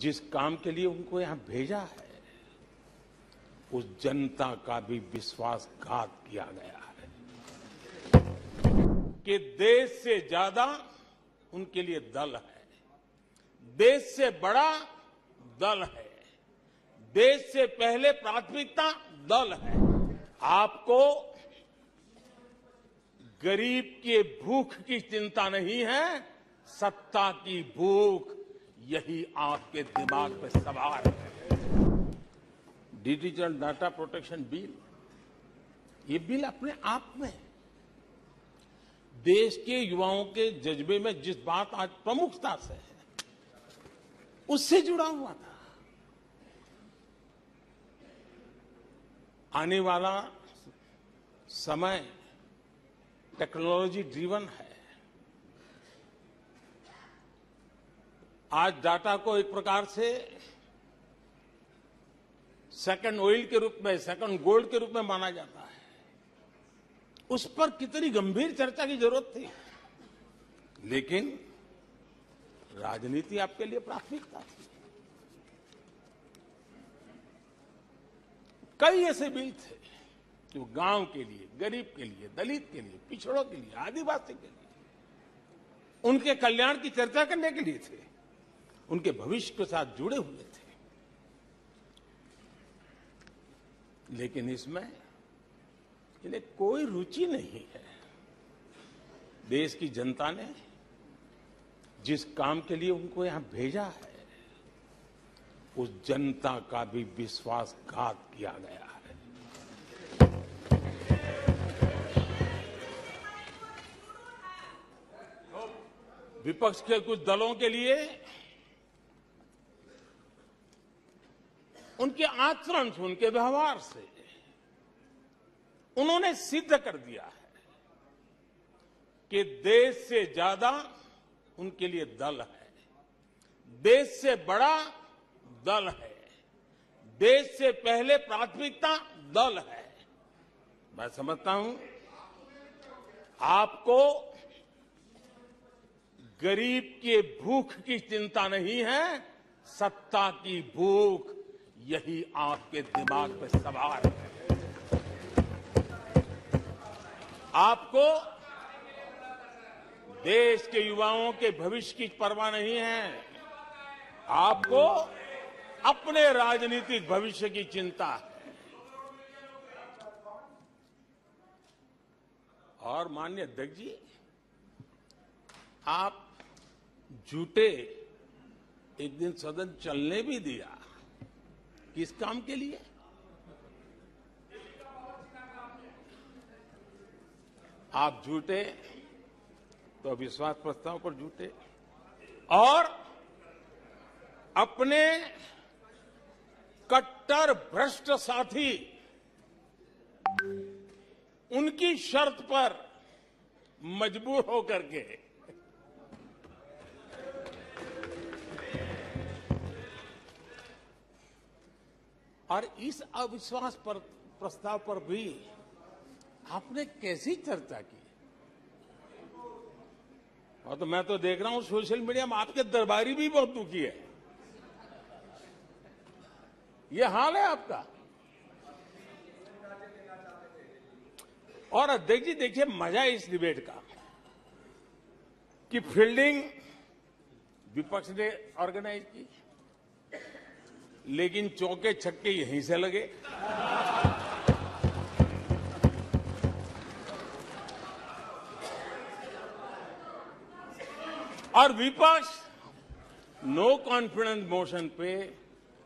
जिस काम के लिए उनको यहाँ भेजा है, उस जनता का भी विश्वासघात किया गया है कि देश से ज़्यादा उनके लिए दल है, देश से बड़ा दल है, देश से पहले प्राथमिकता दल है। आपको गरीब के भूख की चिंता नहीं है, सत्ता की भूख यही आपके दिमाग में सवार है। डिजिटल डाटा प्रोटेक्शन बिल ये बिल अपने आप में देश के युवाओं के जज्बे में जिस बात आज प्रमुखता से है, उससे जुड़ा हुआ था। आने वाला समय टेक्नोलॉजी ड्रीवन है। आज डाटा को एक प्रकार से सेकंड ऑयल के रूप में सेकंड गोल्ड के रूप में माना जाता है। उस पर कितनी गंभीर चर्चा की ज़रूरत थी। लेकिन राजनीति आपके लिए प्राथमिकता थी। कई ऐसे बिल थे जो गाँव के लिए, गरीब के लिए, दलित के लिए, पिछड़ों के लिए, आदिवासी के लिए, उनके कल्याण की चर्चा करने के लिए थे। उनके भविष्य के साथ जुड़े हुए थे। लेकिन इसमें इन्हें कोई रुचि नहीं है। देश की जनता ने जिस काम के लिए उनको यहाँ भेजा है, उस जनता का भी विश्वासघात किया गया है। विपक्ष के कुछ दलों के लिए उनके आचरण से, उनके व्यवहार से उन्होंने सिद्ध कर दिया है कि देश से ज़्यादा उनके लिए दल है। देश से बड़ा दल है। देश से पहले प्राथमिकता दल है। मैं समझता हूँ, आपको गरीब के भूख की चिंता नहीं है, सत्ता की भूख यही आपके दिमाग में सवार है। आपको देश के युवाओं के भविष्य की परवाह नहीं है। आपको अपने राजनीतिक भविष्य की चिंता है। और मान्य अध्यक्ष जी, आप झूठे एक दिन सदन चलने भी दिया। किस काम के लिए? आप झूठे तो अविश्वास प्रस्ताव पर झूठे। और अपने कट्टर भ्रष्ट साथी, उनकी शर्त पर मजबूर होकर के और इस अविश्वास पर, प्रस्ताव पर भी आपने कैसी चर्चा की? और तो मैं तो देख रहा हूँ सोशल मीडिया में आपके दरबारी भी बहुत दुखी है। ये हाल है आपका। और अध्यक्ष जी, देखिए, मज़ा इस डिबेट का कि फील्डिंग विपक्ष ने ऑर्गेनाइज की। लेकिन चौके छक्के यहीं से लगे। और विपक्ष नो कॉन्फिडेंस मोशन पे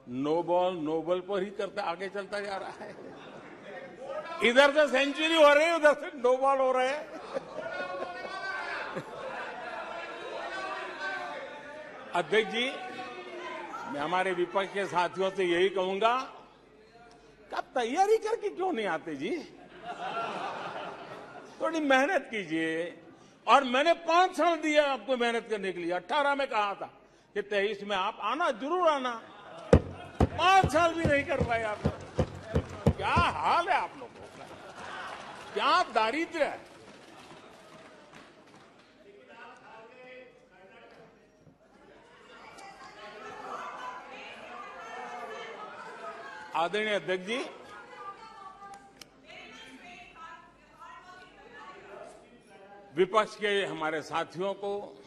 नो बॉल नो बॉल पर ही करता, आगे चलता जा रहा है। इधर से सेंचुरी हो रही है, उधर से नो बॉल हो रहे हैं। अध्यक्ष जी मैं हमारे विपक्ष के साथियों से यही कहूँगा कि आप तैयारी करके क्यों नहीं आते जी? थोड़ी मेहनत कीजिए। और मैंने पाँच साल दिया आपको मेहनत करने के लिए। अट्ठारह में कहा था कि तेईस में आप आना, ज़रूर आना। पाँच साल भी नहीं कर पाए आप। क्या हाल है आप लोगों का? क्या दारिद्र है? आदरणीय अध्यक्ष जी। विपक्ष के हमारे साथियों को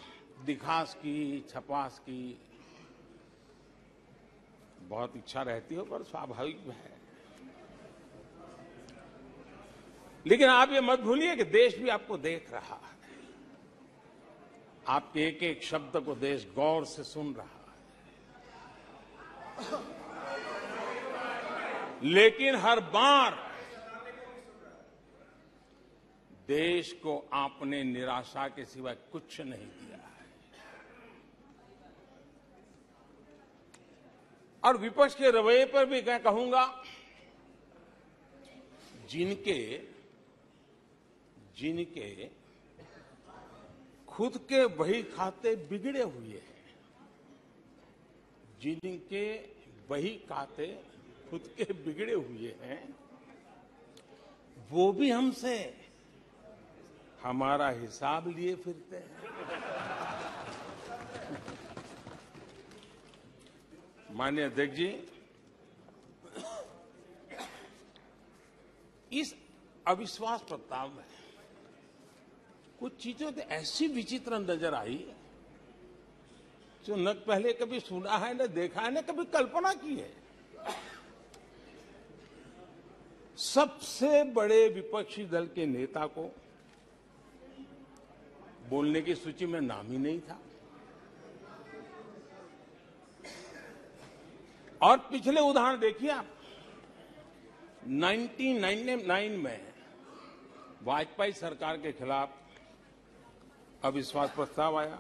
दिखास की, छपास की बहुत इच्छा रहती हो, पर स्वाभाविक है। लेकिन आप ये मत भूलिए कि देश भी आपको देख रहा है। आपके एक एक शब्द को देश गौर से सुन रहा है। लेकिन हर बार देश को आपने निराशा के सिवाय कुछ नहीं दिया है। और विपक्ष के रवैये पर भी मैं कहूँगा, जिनके जिनके खुद के वही खाते बिगड़े हुए हैं, जिनके वही खाते खुद के बिगड़े हुए हैं, वो भी हमसे हमारा हिसाब लिए फिरते हैं। मान्य अध्यक्ष जी, इस अविश्वास प्रस्ताव में कुछ चीज़ें तो ऐसी विचित्र नज़र आई जो न पहले कभी सुना है, न देखा है, न कभी कल्पना की है। सबसे बड़े विपक्षी दल के नेता को बोलने की सूची में नाम ही नहीं था। और पिछले उदाहरण देखिए आप 1999 में वाजपेयी सरकार के खिलाफ अविश्वास प्रस्ताव आया।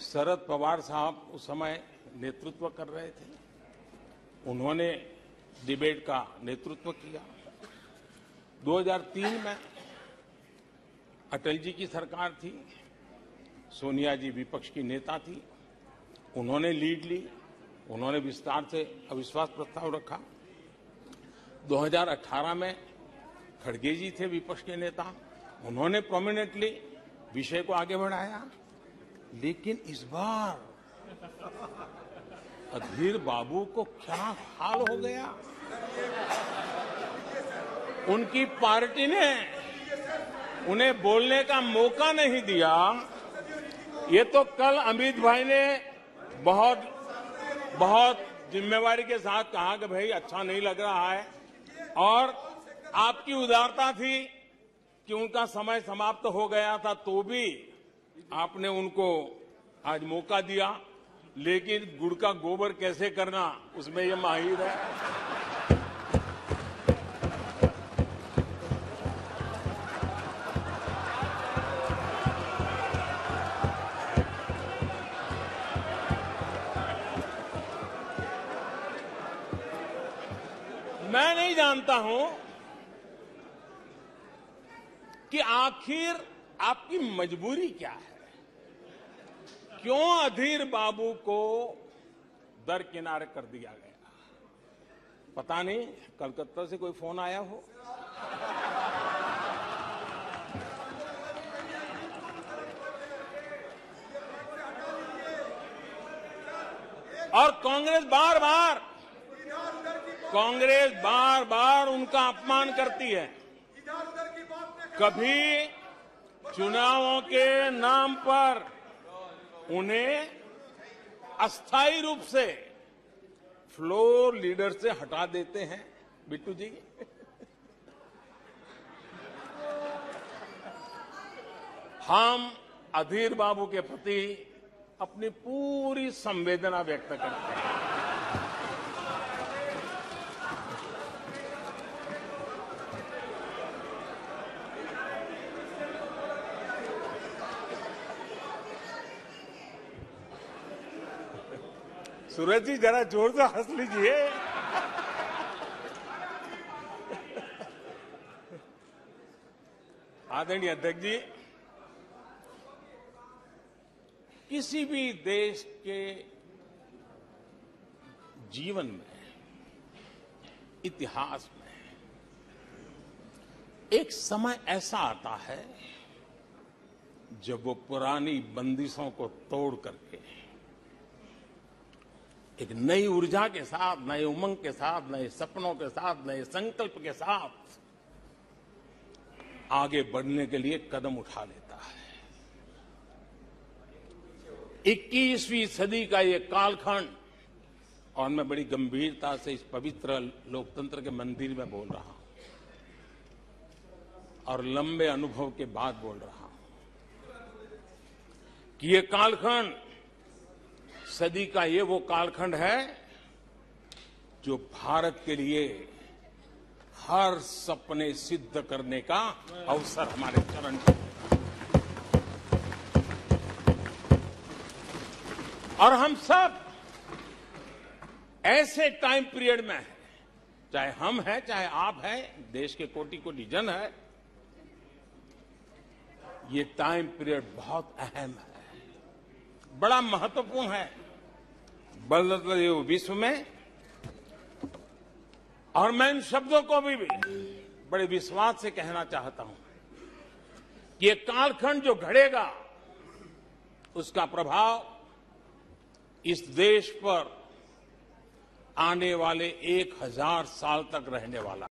शरद पवार साहब उस समय नेतृत्व कर रहे थे। उन्होंने डिबेट का नेतृत्व किया। 2003 में अटल जी की सरकार थी, सोनिया जी विपक्ष की नेता थी। उन्होंने लीड ली, उन्होंने विस्तार से अविश्वास प्रस्ताव रखा। 2018 में खड़गे जी थे विपक्ष के नेता, उन्होंने प्रोमिनेंटली विषय को आगे बढ़ाया। लेकिन इस बार अधीर बाबू को क्या हाल हो गया? उनकी पार्टी ने उन्हें बोलने का मौका नहीं दिया। ये तो कल अमित भाई ने बहुत बहुत जिम्मेवारी के साथ कहा कि भाई अच्छा नहीं लग रहा है। और आपकी उदारता थी कि उनका समय समाप्त हो गया था तो भी आपने उनको आज मौका दिया। लेकिन गुड़ का गोबर कैसे करना, उसमें ये माहिर है। मैं नहीं जानता हूँ कि आखिर आपकी मजबूरी क्या है। क्यों अधीर बाबू को दरकिनार कर दिया गया? पता नहीं, कलकत्ता से कोई फ़ोन आया हो? और कांग्रेस बार बार कांग्रेस बार बार उनका अपमान करती है। कभी चुनावों के नाम पर उन्हें अस्थायी रूप से फ्लोर लीडर से हटा देते हैं, बिट्टू जी। हम अधीर बाबू के प्रति अपनी पूरी संवेदना व्यक्त करते हैं। सूरज जी जरा ज़ोर से हंस लीजिए। आदरणीय अध्यक्ष जी किसी भी देश के जीवन में, इतिहास में, एक समय ऐसा आता है, जब वो पुरानी बंदिशों को तोड़ करके एक नई ऊर्जा के साथ, नए उमंग के साथ, नए सपनों के साथ, नए संकल्प के साथ आगे बढ़ने के लिए कदम उठा लेता है। 21वीं सदी का ये कालखंड, और मैं बड़ी गंभीरता से इस पवित्र लोकतंत्र के मंदिर में बोल रहा हूँ, और लंबे अनुभव के बाद बोल रहा हूँ कि ये कालखंड सदी का ये वो कालखंड है जो भारत के लिए हर सपने सिद्ध करने का अवसर हमारे चरण और हम सब ऐसे टाइम पीरियड में हैं, चाहे हम हैं, चाहे आप हैं, देश के कोटि कोटि जन है, ये टाइम पीरियड बहुत अहम है। बड़ा महत्वपूर्ण है। बदलते विश्व में और मैं इन शब्दों को भी, भी बड़े विश्वास से कहना चाहता हूँ कि ये कालखंड जो घड़ेगा उसका प्रभाव इस देश पर आने वाले एक हज़ार साल तक रहने वाला